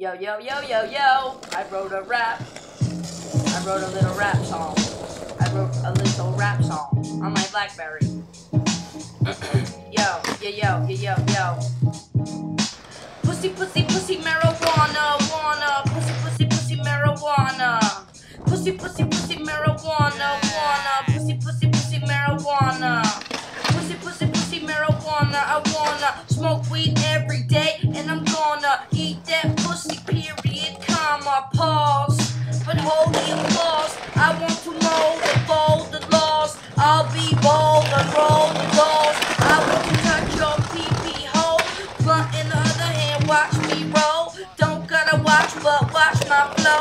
Yo, yo, yo, yo, yo. I wrote a rap. I wrote a little rap song. I wrote a little rap song on my Blackberry. yo, yo, yo, yo, yo, yo. Pussy, pussy, pussy, marijuana, wanna. Pussy, pussy, pussy, marijuana. Pussy, pussy, pussy, marijuana, wanna. Pussy, pussy, pussy, marijuana. Pussy, pussy, pussy, marijuana. I wanna smoke weed my paws, but holding applause. I want to mold and fold the laws. I'll be bold and roll the laws. I want to touch your pee hole. Blunt in the other hand, watch me roll. Don't gotta watch, but watch my flow.